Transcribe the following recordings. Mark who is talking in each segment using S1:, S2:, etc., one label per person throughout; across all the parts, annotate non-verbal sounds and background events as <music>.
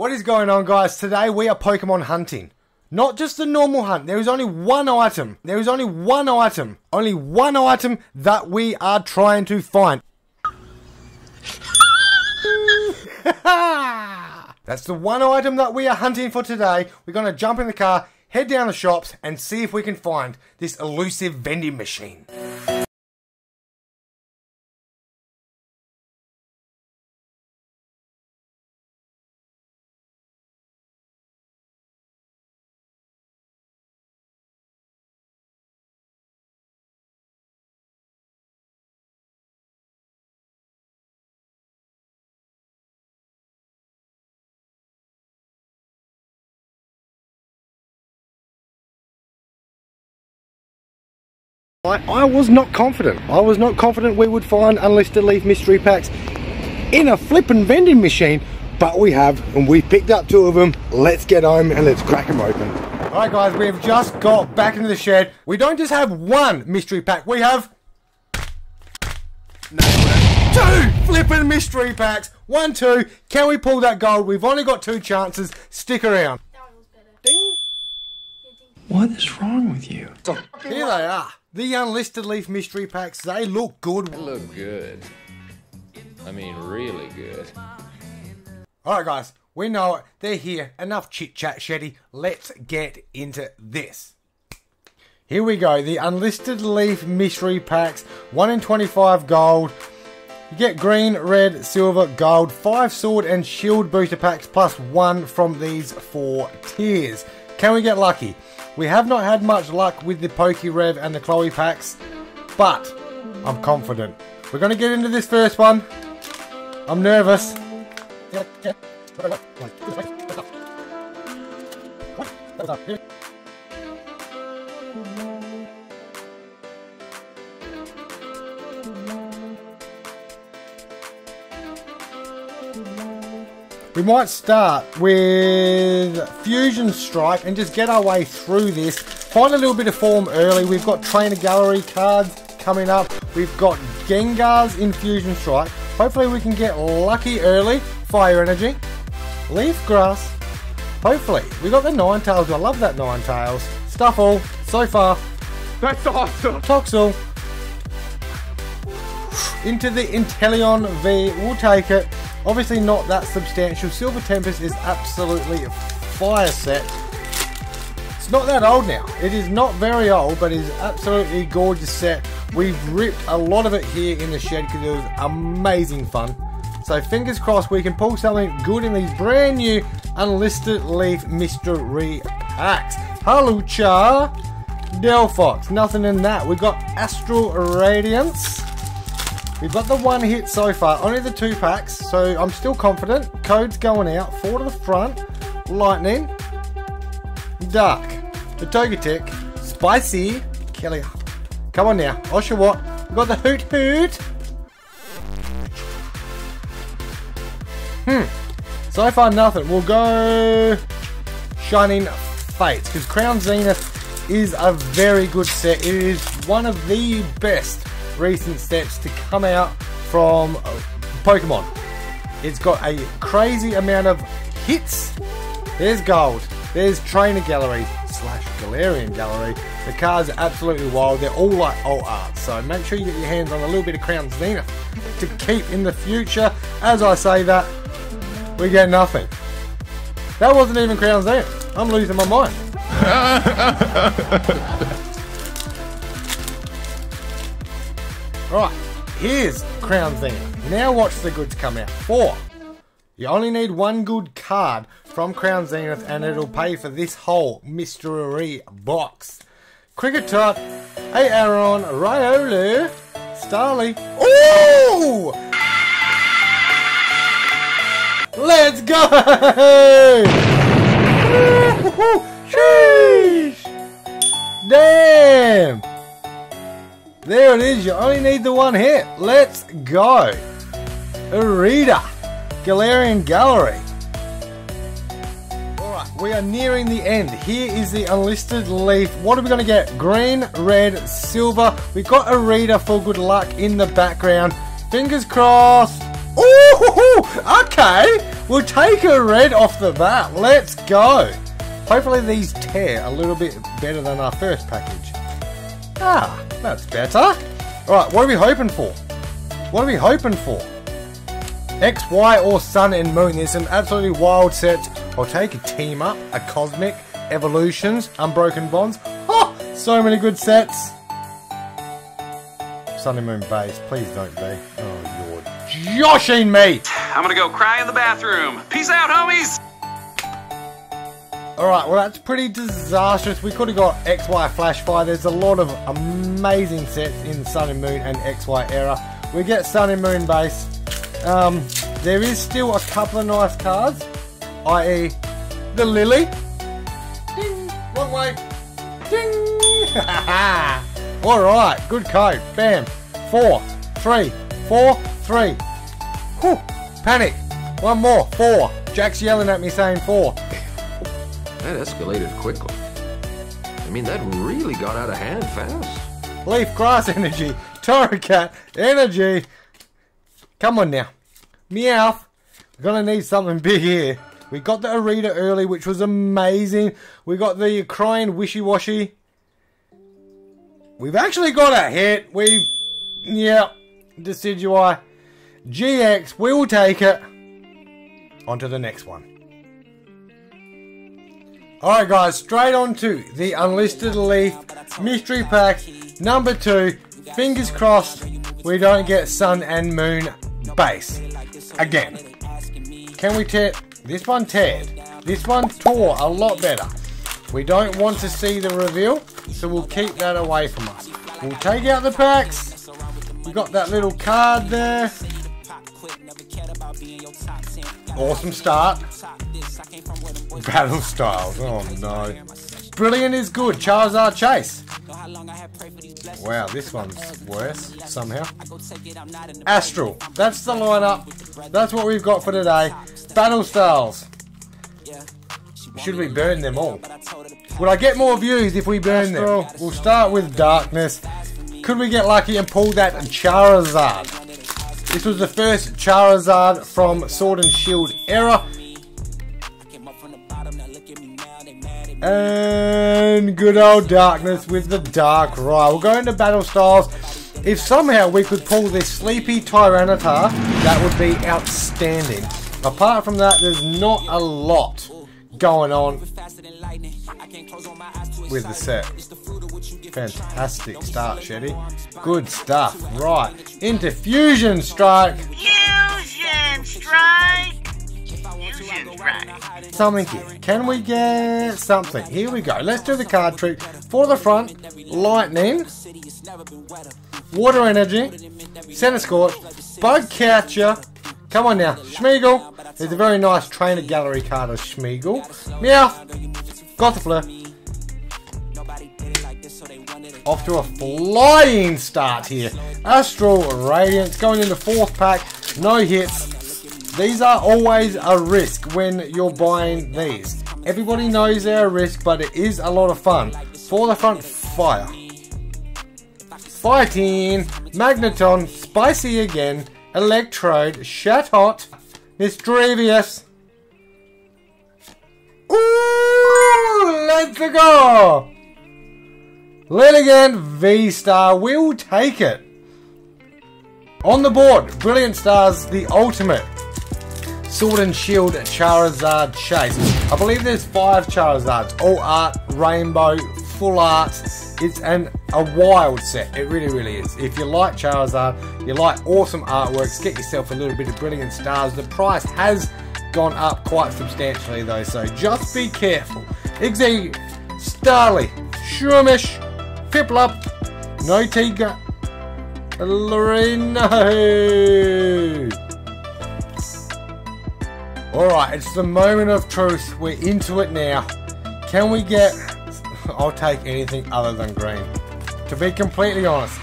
S1: What is going on, guys? Today we are Pokemon hunting. Not just a normal hunt. There is only one item. There is only one item. Only one item that we are trying to find. <laughs> That's the one item that we are hunting for today. We're going to jump in the car, head down the shops, and see if we can find this elusive vending machine. I, I was not confident. I was not confident we would find unlisted leaf mystery packs in a flippin' vending machine, but we have, and we picked up two of them. Let's get home and let's crack them open. Alright guys, we have just got back into the shed. We don't just have one mystery pack, we have two flippin' mystery packs. One, two. Can we pull that gold? We've only got two chances. Stick around.
S2: What is wrong with you?
S1: Here they are. The unlisted leaf mystery packs. They look good.
S3: They look good. I mean, really good.
S1: Alright, guys, we know it. They're here. Enough chit chat, Shetty. Let's get into this. Here we go. The unlisted leaf mystery packs. 1 in 25 gold. You get green, red, silver, gold, 5 sword and shield booster packs plus 1 from these 4 tiers. Can we get lucky? We have not had much luck with the Pokerev and the Chloe packs, but I'm confident. We're going to get into this first one. I'm nervous. We might start with Fusion Strike and just get our way through this. Find a little bit of form early. We've got Trainer Gallery cards coming up. We've got Gengars in Fusion Strike. Hopefully we can get lucky early. Fire Energy. Leaf Grass. Hopefully. We got the Ninetales. I love that Nine Ninetales. Stufful. So far.
S2: That's awesome.
S1: Toxel. Into the Inteleon V. We'll take it. Obviously not that substantial. Silver Tempest is absolutely a fire set. It's not that old now. It is not very old, but it is absolutely gorgeous set. We've ripped a lot of it here in the shed because it was amazing fun. So fingers crossed we can pull something good in these brand new unlisted leaf mystery packs. Hawlucha, Delphox, nothing in that. We've got Astral Radiance. We've got the one hit so far, only the two packs, so I'm still confident. Code's going out, four to the front, Lightning, Dark, the Togetic, Spicy, Kelly. Come on now, Oshawott, we've got the Hoothoot. Hmm, so far nothing. We'll go Shining Fates, because Crown Zenith is a very good set. It is one of the best recent steps to come out from Pokemon. It's got a crazy amount of hits. There's gold. There's Trainer Gallery slash Galarian Gallery. The cards are absolutely wild. They're all like alt art. So make sure you get your hands on a little bit of Crown Zenith to keep in the future. As I say that, we get nothing. That wasn't even Crown Zenith. I'm losing my mind. <laughs> Right, here's Crown Zenith. Now watch the goods come out. Four. You only need one good card from Crown Zenith and it'll pay for this whole mystery box. Cricket, Hey Aaron, Riolu, Starly. Ooh! Let's go! <laughs> Sheesh! Damn! There it is, you only need the one hit. Let's go. Irida, Galarian Gallery. Alright, we are nearing the end. Here is the unlisted leaf. What are we going to get? Green, red, silver. We've got Irida for good luck in the background. Fingers crossed. Ooh, okay. We'll take a red off the bat. Let's go. Hopefully these tear a little bit better than our first package. Ah, that's better. Alright, what are we hoping for? What are we hoping for? X, Y, or Sun and Moon. There's some absolutely wild sets. I'll take a Team Up, a Cosmic, Evolutions, Unbroken Bonds. Oh, so many good sets. Sun and Moon base, please don't be. Oh, you're joshing me!
S4: I'm gonna go cry in the bathroom. Peace out, homies!
S1: Alright, well that's pretty disastrous. We could have got XY Flash Fire. There's a lot of amazing sets in Sun and Moon and XY era. We get Sun and Moon base. Um, there is still a couple of nice cards, i.e. the Lillie. Ding! Wrong way. Ding! <laughs> Alright, good code. Bam. Four, three, four, three. Whew. Panic. One more. Four. Jack's yelling at me saying four.
S5: That escalated quickly. I mean, that really got out of hand fast.
S1: Leaf Grass Energy. Torracat Energy. Come on now. Meowth. We're going to need something big here. We got the Irida early, which was amazing. We got the Crying Wishiwashi. We've actually got a hit. We've... Yeah. Decidueye. GX. We will take it. On to the next one. Alright guys, straight on to the Unlisted Leaf Mystery Pack number 2. Fingers crossed we don't get Sun and Moon base. Again. Can we tear... This one teared. This one tore a lot better. We don't want to see the reveal, so we'll keep that away from us. We'll take out the packs. We got that little card there. Awesome start. Battle styles. Oh no. Brilliant is good. Charizard Chase. Wow, this one's worse somehow. Astral. That's the lineup. That's what we've got for today. Battle styles. Should we burn them all? Would I get more views if we burn them? We'll start with Darkness. Could we get lucky and pull that Charizard? This was the first Charizard from Sword and Shield era. And good old Darkness with the Dark Ride. We'll go into Battle Styles. If somehow we could pull this Sleepy Tyranitar, that would be outstanding. Apart from that, there's not a lot going on with the set. Fantastic start, Shetty. Good stuff. Right, into Fusion Strike. Something here. Can we get something? Here we go. Let's do the card trick. For the front, Lightning, Water Energy, Centiskorch, Bug Catcher. Come on now, Smeargle. There's a very nice trainer gallery card of Smeargle. Meow. Got the flare. Off to a flying start here. Astral Radiance going in the fourth pack. No hits. These are always a risk when you're buying these. Everybody knows they're a risk, but it is a lot of fun. For the front, fire. Fighting, Magneton, Spicy again, Electrode, Chatot, Misdreavus. Ooh, let's go! Lilligant V-Star will take it. On the board, Brilliant Stars, the ultimate. Sword and Shield Charizard Chase. I believe there's five Charizards. All art, rainbow, full art. It's an a wild set. It really, really is. If you like Charizard, you like awesome artworks, get yourself a little bit of Brilliant Stars. The price has gone up quite substantially though, so just be careful. Iggy, Starly, Shroomish, Piplup, Notiga, Lorino. Alright, it's the moment of truth. We're into it now. Can we get... I'll take anything other than green. To be completely honest.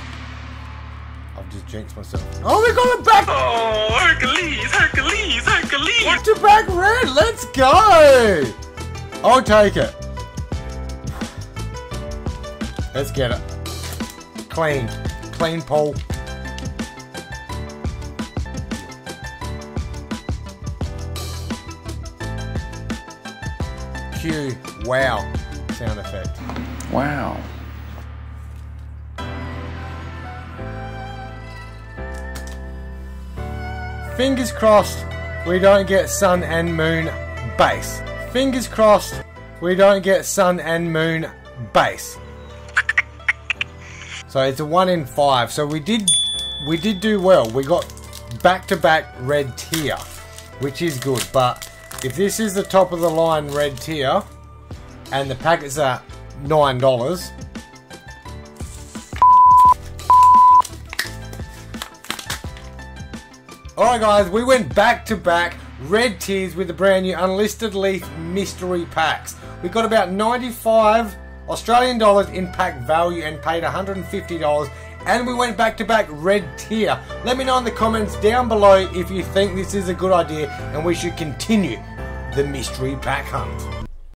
S1: I've just jinxed myself. Oh, we got it back!
S4: Oh, Hercules, Hercules, Hercules!
S1: What's to back red? Let's go! I'll take it. Let's get it. Clean. Clean pull. Cue wow sound effect.
S2: Wow.
S1: Fingers crossed we don't get sun and moon base. Fingers crossed we don't get sun and moon base. So it's a one in five. So we did we did do well. We got back to back red tier, which is good. But if this is the top of the line red tier and the packets are nine dollars, Alright guys, we went back to back red tiers with the brand new Unlisted Leaf mystery packs. We got about 95 Australian dollars in pack value and paid $150 and we went back to back red tier. Let me know in the comments down below if you think this is a good idea and we should continue the mystery pack hunt.